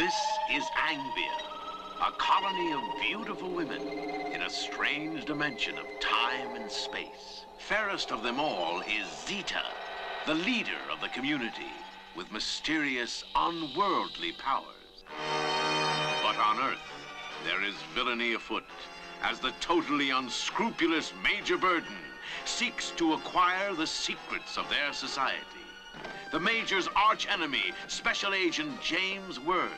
This is Angvia, a colony of beautiful women in a strange dimension of time and space. Fairest of them all is Zeta, the leader of the community, with mysterious, unworldly powers. But on Earth, there is villainy afoot, as the totally unscrupulous Major Bourdon seeks to acquire the secrets of their society. The Major's archenemy, Special Agent James Word,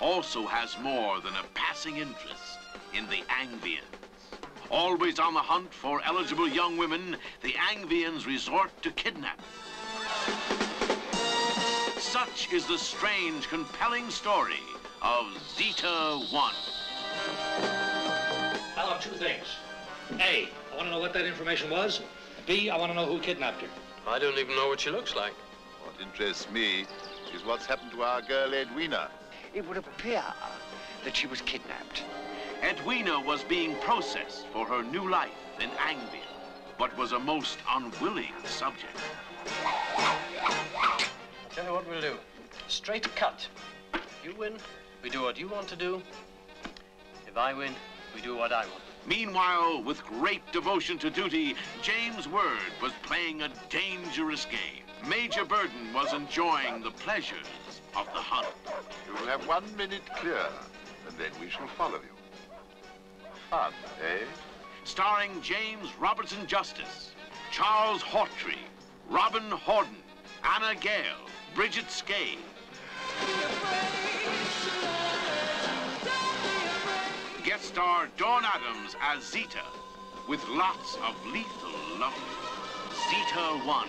also has more than a passing interest in the Angvians. Always on the hunt for eligible young women, the Angvians resort to kidnapping. Such is the strange, compelling story of Zeta 1. I want two things. A, I want to know what that information was. B, I want to know who kidnapped her. I don't even know what she looks like. What interests me is what's happened to our girl Edwina. It would appear that she was kidnapped. Edwina was being processed for her new life in Angvia, but was a most unwilling subject. Tell you what we'll do. Straight cut. You win, we do what you want to do. If I win, we do what I want. Meanwhile, with great devotion to duty, James Word was playing a dangerous game. Major Bourdon was enjoying the pleasures of the hunt. You will have one minute clear, and then we shall follow you. Fun, eh? Starring James Robertson Justice, Charles Hawtrey, Robin Hawdon, Anna Gael, Brigitte Skay. Guest star Dawn Addams as Zeta, with lots of lethal love. Zeta 1.